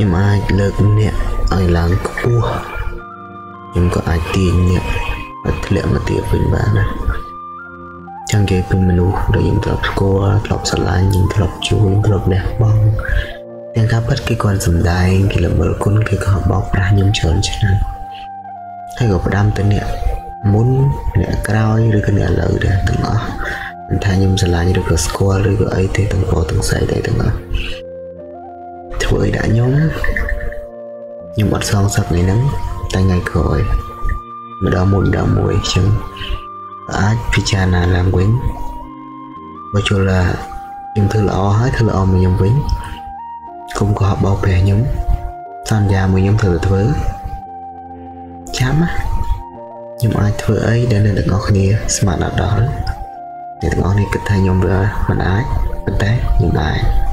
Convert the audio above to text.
ខ្ញុំអាចលើកអ្នកឲ្យឡើងខ្ពស់ខ្ញុំក៏អាចទាញអ្នកឲ្យធ្លាក់មកទៀតវិញបានណាចឹងគេពីមនុស្សដែលយើងធ្លាប់ស្គាល់ធ្លាប់ស្រឡាញ់យើងធ្លាប់ជួយធ្លាប់លះបង់ទាំងការពិតគេគាត់សំដែងគេល្មើលគុណគេក៏បោកប្រាស់ខ្ញុំច្រើនឆ្នាំហើយក៏ផ្ដាំទៅអ្នកមុនអ្នកក្រោយឬក៏អ្នកឥឡូវដែរទាំងអស់មិនថាខ្ញុំស្រឡាញ់ឬក៏ស្គាល់ឬក៏អីទេទាំងពោទាំងស្អីដែរទាំងអស់ ធ្វើឲ្យដាក់ខ្ញុំខ្ញុំអត់សងសឹកថ្ងៃហ្នឹងតែថ្ងៃក្រោយម្ដងមួយម្ដងមួយអញ្ចឹងអាចពិចារណាឡើងវិញបើជុលថាខ្ញុំធ្វើល្អហើយធ្វើល្អមកខ្ញុំវិញគុំក៏បោកប្រាស់ខ្ញុំសន្យាមួយខ្ញុំធ្វើទៅធ្វើចាំណាខ្ញុំអាចធ្វើអីដែលអ្នកទាំងអស់គ្នាស្មានអត់ដល់អ្នកទាំងអស់នេះគិតថាខ្ញុំវាមិនអាចប៉ុន្តែខ្ញុំអាច